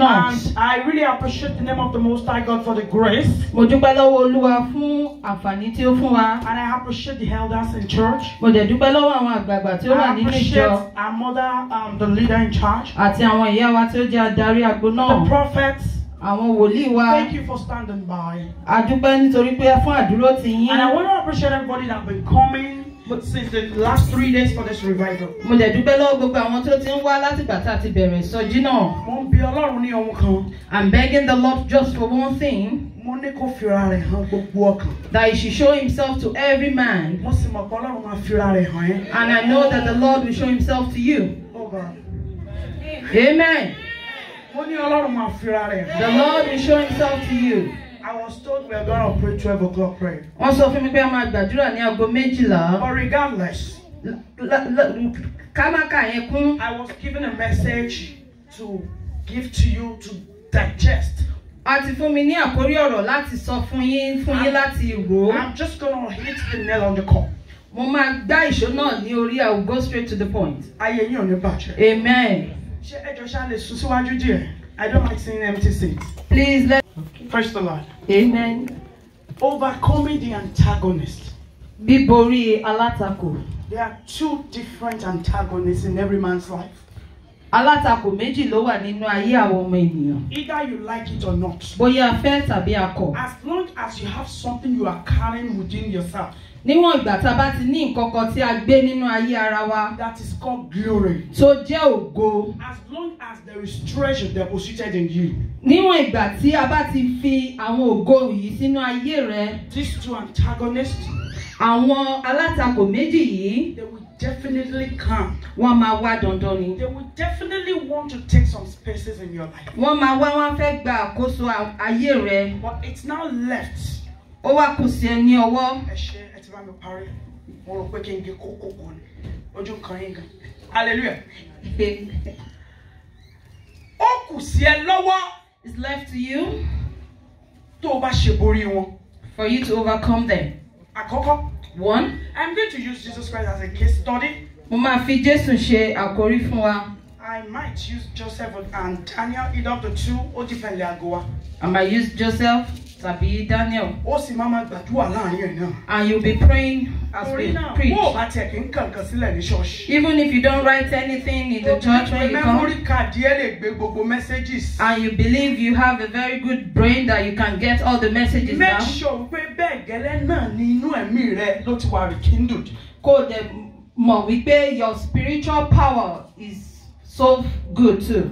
And I really appreciate the name of the Most High God for the grace. Mo dúpẹ́ lọ́wọ́ Olúwa fún àǹfààní tí ó fún wa. And I appreciate the elders in church. Mo dẹ̀ dúpẹ́ lọ́wọ́ àwọn àgbààgbà tí ó wà I nínú appreciate ìjọ our mother, um, the leader in charge. àti àwọn ìyá wa tí ó jẹ́ adarí agbo The náà. prophets. Àwọn wòlíì wa. Thank you for standing by. A dúpẹ́ nítorí pé fún àdúró ti yín. And I want to appreciate everybody that been coming since the last three days for this revival. Mo dẹ̀ dúpẹ́ lọ́wọ́ gbogbo àwọn tó ti ń wá látìgbà tá a ti bẹ̀rẹ̀ ìsọjí náà. Mo ń bi Ọlọ́run ní ohun kan. I'm begging the Lord just for one thing, Mo ní kó fira rẹ̀ hàn gbogbo ọkàn. that He should show Himself to every man. Mo sì mọ̀ pé Ọlọ́run máa fira rẹ̀ hàn ẹ́. And I know that the Lord will show Himself to you. Oh God. Amen. Mo ní Ọlọ́run máa fira rẹ̀ hàn. The Lord will show Himself to you. I was told we are going to pray 12 o'clock prayer. Wọ́n sọ fún mi pé a máa gbàdúrà ní aago méjìlá. But regardless, L- l- l- Ká má kà yẹn kún. I was given a message to give to you to digest. A ti fún mi ní àkórí ọ̀rọ̀ láti sọ fún yín fún yín láti rò ó. I'm just going to hit the nail on the core. Mo máa gbá ìṣó náà ní orí I will go straight to the point. Ayé yín ò ní bàjẹ́. Amen. Ṣé ẹjọ́ ṣá lè sún síwájú díẹ̀? I don't like seeing empty seats. Please let. Praise the Lord. Amen. Overcoming the antagonist. Bíborí alátakò. There are two different antagonists in every man's life. Alátakò méjì ló wà nínú ayé àwọn ọmọ ènìyàn. Either you like it or not. Bóyá fẹ́ tàbí a kọ̀. As long as you have something you are carrying within yourself, Níwọ̀n ìgbà tá a bá ti ní nǹkan kan tí a gbé nínú ayé ara wa that is called glory. tó jẹ́ ògo. As long as there is treasure deposited in you, Níwọ̀n ìgbà tí a bá ti fi àwọn ògo yìí sínú ayé rẹ, these two antagonists, àwọn alátakò méjì yìí they will definitely come. wọ́n máa wá dandan ni. They will definitely want to take some spaces in your life. Wọ́n máa wá wọ́n fẹ́ gba àkóso ayé rẹ. But it's now left. Ó wá kù sí ẹ ní ọwọ́. Ẹ ṣe ẹ ti bá mi parí. Mo rò pé kí n gé kókó kan ni. Ojú kan yín gan. Hallelujah. Ó kù sí ẹ lọ́wọ́ It's left to you tó o bá ṣe borí wọn. for you to overcome them. Àkọ́kọ́, One, I'm going to use Jesus Christ as a case study. mo máa fi Jésù ṣe àkórí fún wa. I might use Joseph and Daniel, either of the two, ó lé aago wa. I might use Joseph tàbí Daniel. Ó sì máa ma gbàdúrà láàárín ẹ̀ náà. And you'll be praying as we preach. bó o bá tiẹ̀ kí n kànkan sílẹ̀ ní ṣọ́ọ̀ṣì. Even if you don't write anything in the church when you come, memory card yẹn lè gbé gbogbo messages. and you believe you have a very good brain that you can get all the messages Make down, sure pé bẹ́ẹ̀ gẹ́lẹ́ náà ni inú ẹ̀mí rẹ ló ti wà rekindled. kó o dẹ̀ mọ̀ wípé your spiritual power is so good too.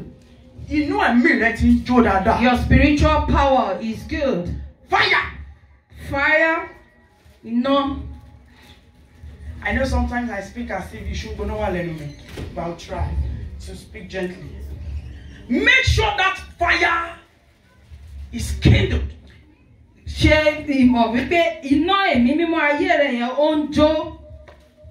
Inú ẹ̀mí rẹ ti ń jó dáadáa. Your spiritual power is good. Fire! Fire, iná. I know sometimes I speak as if you should go lẹ́nu mi, but I'll try to speak gently. Make sure that fire is kindled. Ṣé ìmọ̀ wípé iná ẹ̀mí mímọ́ ayé rẹ̀ yẹn ó ń jó?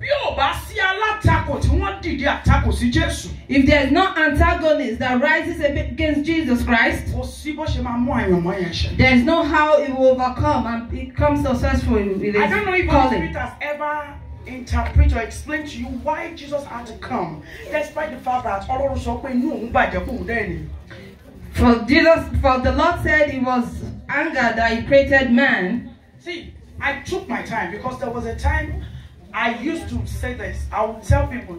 Bí ò bá sí alátakò tí wọ́n dìde àtakò sí Jésù, If there is no antagonist that rises against Jesus Christ, kò sí bó ṣe máa mú àyànmọ́ yẹn ṣe. there is no how he will overcome and become successful with his I don't know if Holy calling. Spirit has ever interpret or explain to you why Jesus had to come, despite the fact that Ọlọ́run sọ pé inú òun bàjẹ́ kó òun dẹ́ni. For Jesus, for the Lord said it was anger that he created man. See, I took my time because there was a time I used to say this. I would tell people,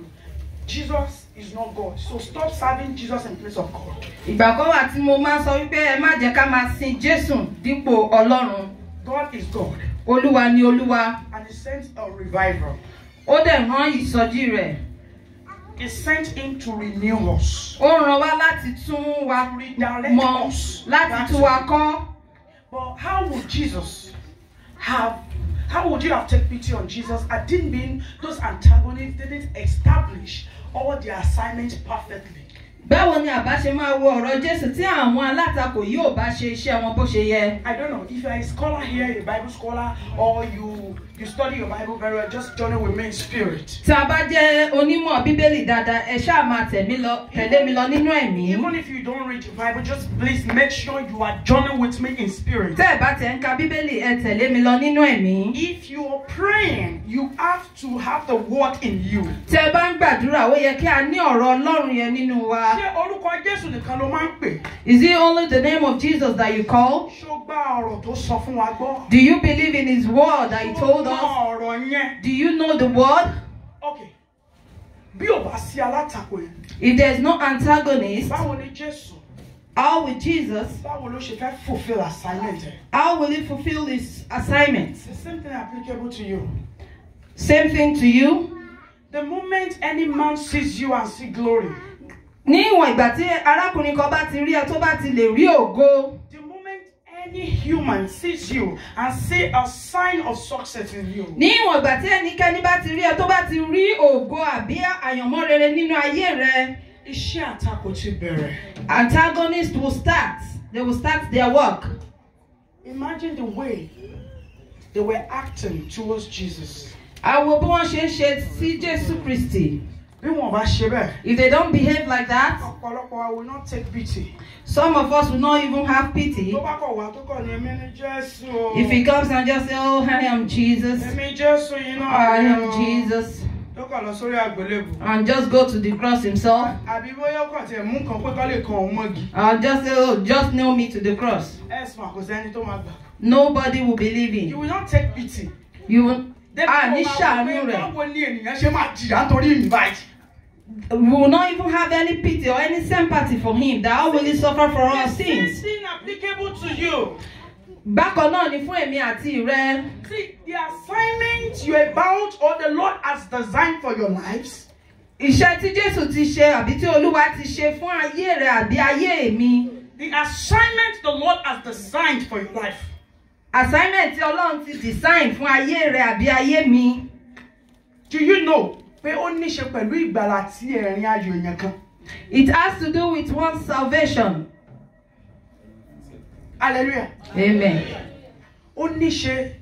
Jesus is not God. So stop serving Jesus in place of God. Ìgbà kan wà tí mo máa ń sọ wípé ẹ má jẹ́ ká máa sin Jésù dípò Ọlọ́run. God is God. Olúwa ni Olúwa. And He sent a revival. Ó dẹ̀ rán ìsọjí rẹ̀. He sent Him to renew us. Ó ràn wá láti tún wa mọ, láti tún wa kọ́. But how would Jesus have, how would you have taken pity on Jesus? I didn't mean those antagonists didn't establish all their assignments perfectly. Báwo ni àbá ṣe máa wo ọ̀rọ̀ Jésù tí àwọn alátakò yóò bá ṣe iṣẹ́ wọn bó ṣe yẹ? I don't know if you're a scholar here, a Bible scholar, or you you study your Bible very well, just join journey with me in spirit. Tí a bá jẹ́ onímọ̀ Bíbélì dáadáa, ẹ ṣáà máa tẹ̀mí lọ- tẹ̀lé mi lọ nínú ẹ̀mí. Even if you don't read your Bible, just please make sure you are journeying with me in spirit. Tẹ́ ẹ bá tẹ̀ ń ka Bíbélì, ẹ tẹ̀lé mi lọ nínú ẹ̀mí. If you are praying, you have to have the word in you. Tẹ́ ẹ bá ń gbàdúrà, ó yẹ kí a ní ọ̀rọ̀ Ọlọ́run yẹn nínú wa. ṣé orúkọ jésù nìkan ló máa ń pè Is it only the name of Jesus that you call? ṣó gbá ọ̀rọ̀ tó sọ fún wa gbọ́ Do you believe in his word that he told Yẹn. Do you know the word? ok. Bí ò bá sí alátakò yẹn. If there's no antagonist, báwo ni jésù? how will Jesus, báwo ló ṣe fẹ́ fulfil assignment ẹ̀? how will he fulfill his assignment? the same thing applicable to you. Same thing to you. the moment any man sees you and see glory. Ní ìwọ̀n ìgbà tí arákùnrin kan bá ti rí ẹ tó bá ti lè rí ògo, any human sees you and see a sign of success in you ní ìwọ̀n ìgbà tí ẹnikẹ́ni bá ti rí ẹ tó bá ti rí ògo àbí àyànmọ́ rere nínú ayé rẹ, iṣẹ́ àtakò ti bẹ̀rẹ̀. antagonists will start. They will start their work. Imagine the way they were acting towards Jesus. Àwo bí wọ́n ṣe ń ṣe sí Jésù Kristì. Bí wọn bá ṣe bẹ́ẹ̀, If they don't behave like that, ọ̀pọ̀lọpọ̀ wa will not take pity. some of us will not even have pity. Tó bá kọ̀ wá tó kọ̀ ní èmi ní Jésù o. If he comes and just say, Oh, I am Jesus, Èmi Jésù yìí náà I rèé am o. Jesus, Tó kọ̀ lọ sórí àgbélébù. and just go to the cross himself, Àbí bóyá ó kàn tiẹ̀ mú nǹkan pé kọ́ lè kan òun mọ́gi. I'll just say, Oh, just nail me to the cross. Ẹ̀sùn àkóso ẹni tó máa gbà. Nobody will believe You him. will not take pity. You will, Ah, ní wọ ṣàánú rẹ̀. Báwo ni ènìyàn ṣe máa jìyà nítorí mi báyìí? we will not even have any pity or any sympathy for him. That how will he suffer for our The same sins? thing applicable to you. Bákan náà ni fún èmi àti rẹ. See, the assignment you're about or the Lord has designed for your lives Iṣẹ́ tí Jésù ti ṣe àbí tí Olúwa ti ṣe fún ayé rẹ àbí ayé mi. The assignment the Lord has designed for your life Assignment tí Ọlọ́run ti design fún ayé rẹ àbí ayé mi. do you know pé ó ní ṣe pẹ̀lú ìgbàlà tí ẹ̀rín ayọ̀ èèyàn kan It has to do with one's salvation. hallelujah Amen. ó ní ṣe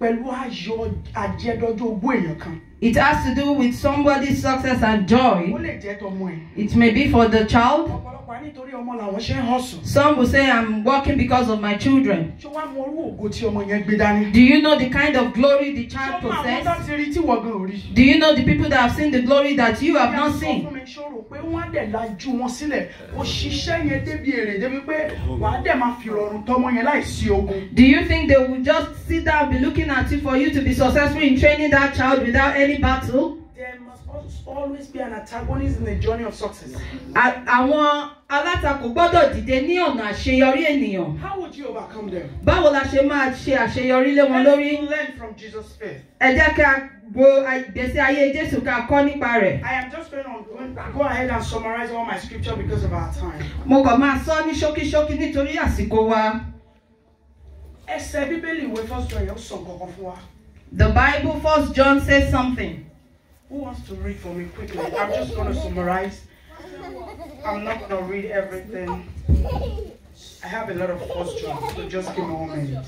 pẹ̀lú ayọ̀ àjẹdọ́jọ́ ogún èèyàn kan It has to do with somebody's success and ó joy. lè jẹ́ tọmọ ẹ̀ It may be for the child. ọ̀pọ̀lọpọ̀ á nítorí ọmọ làwọn ṣe ń hustle Some will say, I'm working because of my children. ṣé wàá mọ orú ògo tí ọmọ yẹn gbé dání Do you know the kind of glory the child possesses? ti rí tí wọ́n gan ò rí Do you know the people that have seen the glory that you have Ìyá not sọ seen? fún mi ṣòro pé wọ́n á dẹ̀ lajú wọn sílẹ̀ ó ṣiṣẹ́ yẹn débi èrè débi pé wàá dẹ̀ máa fi rọrùn tọmọ yẹn láìsí ogun. Do you think they will just sit down, be looking at you for you to be successful in training that child without any battle? Always be an antagonist in the journey of success. Àwọn alátakò gbọ́dọ̀ dìde ní ọ̀nà àṣeyọrí ènìyàn. How would you overcome them? Báwo la ṣe máa ṣe àṣeyọrí lé wọn lórí? Let's learn from Jesus' faith. Ẹ jẹ́ ká wo ìgbésí ayé Jésù ká kọ́ nípa rẹ̀. I am just going to go- go ahead and summarize all my scripture because of our time. Mo kàn máa sọ ní ṣókíṣókí nítorí àsìkò wa. Ẹsẹ̀ Bíbélì ìwé First John ó sọ nǹkan kan fún wa. The Bible, First John says something. Who wants to read for me quickly? I'm just going to summarize. I'm not going to read everything. I have a lot of questions, so just give me one minute.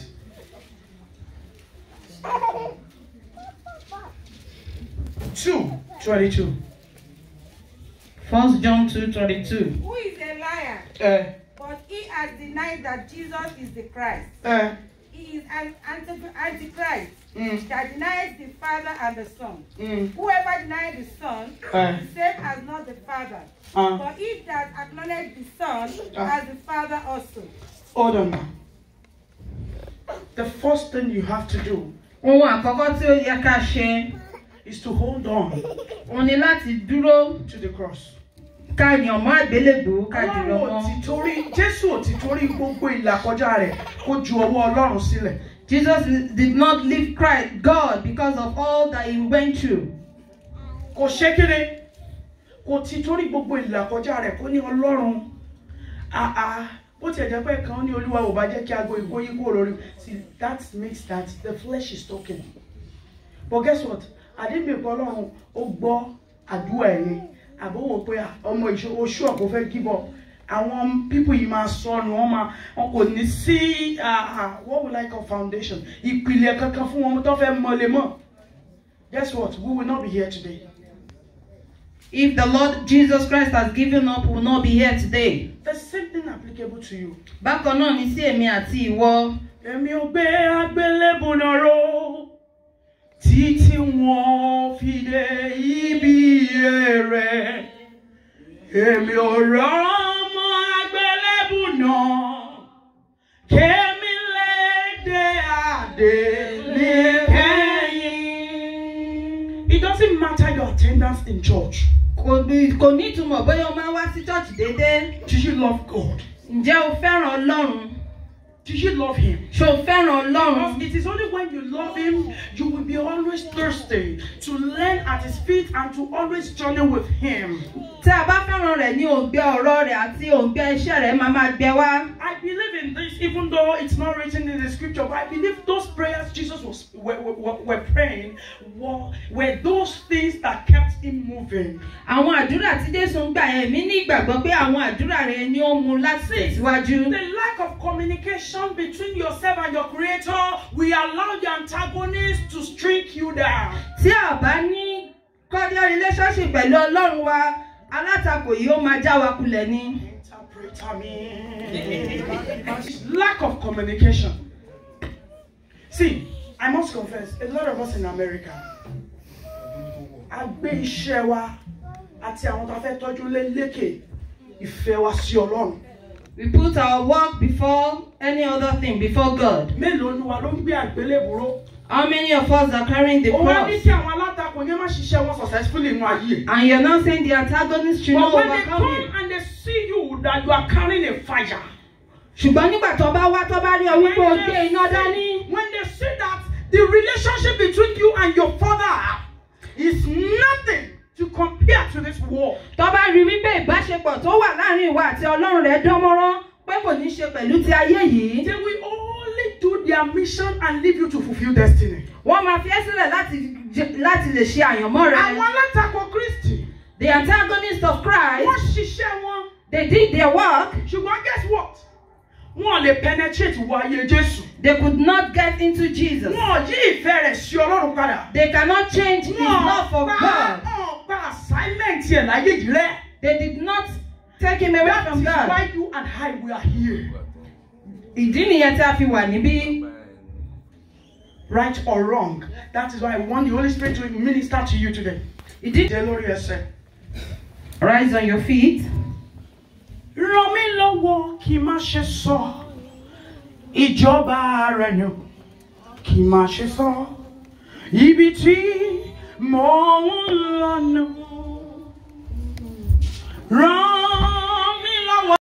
Two twenty-two. First John 2:22. Who is a liar? Uh, But he has denied that Jesus is the Christ. uh, is an anti- antichrist mm, that denies the Father and the Son. mm, Whoever denies the Son, uh, the same as not the Father. uh, For if that acknowledge the Son Ah. as the Father also. hold on now. The first thing you have to do Ohun àkọ́kọ́ tí ó yẹ ká ṣe, is to hold on òun ni láti dúró to the cross. Ká yàn mọ́ àgbélébùú ká Ọlọ́run ò mọ́. ti torí Jésù ò ti torí gbogbo ìlàkọjá rẹ̀ kó ju ọwọ́ Ọlọ́run sílẹ̀. Jesus did not leave Christ, God, because of all that he went through. Kò ṣe kíni kò ti torí gbogbo ìlàkọjá rẹ̀ kó ní Ọlọ́run àà bó tiẹ̀ jẹ́ pé kan ní Olúwa ò bá jẹ́ kí aago yí kúrò lórí see that makes that the flesh is talking but guess what àdébìkọ Ọlọ́run ó gbọ́ àdúrà ẹ̀yẹ àbọ̀wò pé ọmọ ìṣó oṣù ọ̀pọ̀ fẹ́ gíbọ̀ àwọn pípù yìí máa sọnù wọn máa wọn kò ní sí ah, ah, what we like of foundation ìpìlẹ̀ kankan fún wọn tó fẹ́ mọ́lẹ̀ mọ́ guess what we will not be here today. If the Lord Jesus Christ has given up, we will not be here today. The same thing applicable to you. Bákan náà ni sí èmi àti ìwọ. Èmi ò gbé agbélébùú náà ró títí wọ́n fi dé ibi ire rẹ̀. Èmi ò rọ́mọ agbélébù náà. Kémi léde àdélé kẹ́yìn. It doesn't matter your attendance in church. kò ní kò ní ìtumọ̀ bóyá o máa wá sí church déédéé Do you love God? ǹjẹ́ o fẹ́ràn ọlọ́run Do you love Him? ṣé o fẹ́ràn ọlọ́run Because it is only when you love Him, you will be always thirsty to learn at His feet and to always journey with Him. tí a bá fẹ́ràn rẹ̀ ní òǹgbẹ ọ̀rọ̀ rẹ̀ àti òǹgbẹ iṣẹ́ rẹ̀ máa máa gbẹ wá I believe this, even though it's not written in the scripture, but I believe those prayers Jesus was were, were, were praying were, were those things that kept him moving. àwọn àdúrà tí jésù ń gbà mi ní ìgbàgbọ́ pé àwọn àdúrà rẹ̀ ni ó mú láti tẹ̀síwájú The lack of communication between yourself and your creator will allow the antagonist to shrink you down. tí a bá ní cordial relationship pẹ̀lú ọlọ́run wa alátakò yìí ó máa já wa kulẹ̀ ni. Lack of communication. See, I must confess, a lot of us in America, a gbé iṣẹ́ wa àti àwọn tó fẹ́ tọ́jú lé lékè ìfẹ́ wa sí Ọlọ́run. we put our work before any other thing before God. Mélòó ni wa ló ń gbé àgbélébùró? how many of us are carrying the Ó wá ní cross kí àwọn alátakò yẹn má ṣiṣẹ́ wọn successfully nínú ayé. and you're not saying the antagonist should not overcome they you that you are carrying a fire. ṣùgbọ́n nígbà tó bá wá tó bá rí ọ wípé o gbé iná dání. when they see that the relationship between you and your father is nothing to compare to this war. tó bá rí wípé ìbáṣepọ̀ tó wà láàárín ìwà àti ọlọ́run rẹ̀ dán mọ́rán pé kò ní ṣe pẹ̀lú ti ayé yìí. They will only do their mission and leave you to fulfill destiny. wọ́n máa fi ẹ́ sílẹ̀ láti láti lè ṣe àyànmọ́ Àwọn rẹ̀. alátakò Kristi, the antagonist of Christ. They did their work Ṣùgbọ́n guess what? Wọ́n lè penetrate wọ ayé Jésù. they could not get into Jesus. Wọ́n yí ìfẹ́ rẹ̀ sí Ọlọ́run padà. they cannot change his love for pa God. wọ́n pa assignment yẹn láyé yìí rẹ̀. they did not take him away That from is God. why you and I we are here. ìdí nìyẹn tí a fi wà níbí. right or wrong. That is why I want the Holy Spirit to minister to you today. ìdí. Rise on your feet. Ràn mí lọ́wọ́ kí má ṣe sọ ìjọba rẹ̀ nù. Kí má ṣe sọ ibi tí mò ń lọ